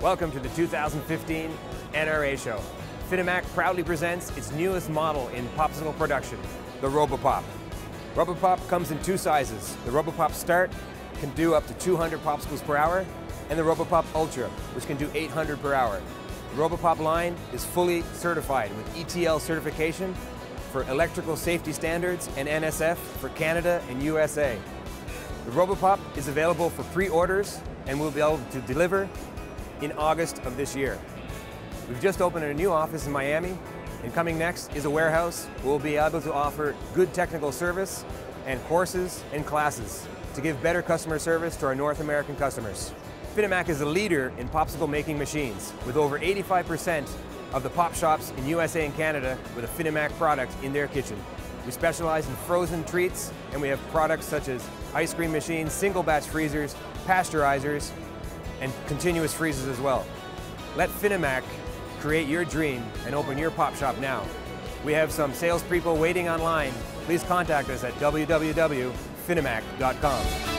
Welcome to the 2015 NRA Show. Finamac proudly presents its newest model in popsicle production, the RoboPop. RoboPop comes in two sizes. The RoboPop Start can do up to 200 popsicles per hour, and the RoboPop Ultra, which can do 800 per hour. The RoboPop line is fully certified with ETL certification for electrical safety standards and NSF for Canada and USA. The RoboPop is available for pre-orders and will be able to deliver in August of this year. We've just opened a new office in Miami, and coming next is a warehouse where we'll be able to offer good technical service and courses and classes to give better customer service to our North American customers. Finamac is a leader in popsicle making machines, with over 85% of the pop shops in USA and Canada with a Finamac product in their kitchen. We specialize in frozen treats, and we have products such as ice cream machines, single batch freezers, pasteurizers, and continuous freezes as well. Let Finamac create your dream and open your pop shop now. We have some salespeople waiting online. Please contact us at www.finamac.com.